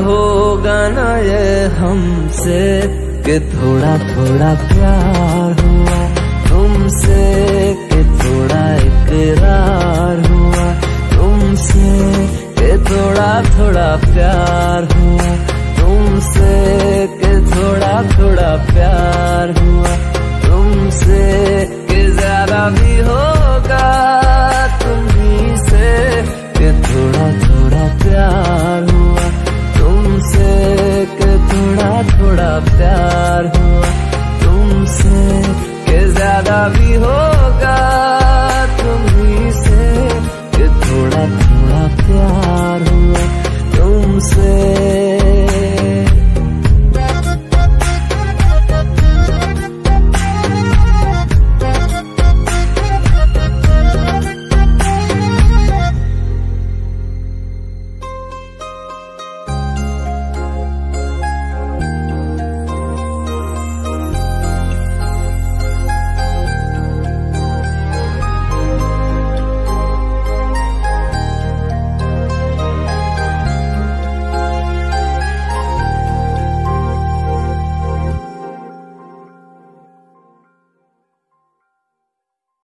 होगा ना ये हमसे कि थोड़ा थोड़ा प्यार हुआ। तुमसे कि थोड़ा इकरार हुआ। तुमसे कि थोड़ा थोड़ा प्यार हुआ। तुमसे कि थोड़ा थोड़ा प्यार हुआ। तुमसे कि ज़्यादा भी होगा तुम्ही से कि थोड़ा थोड़ा प्यार होगा तुम्हें से थोड़ा थोड़ा प्यार।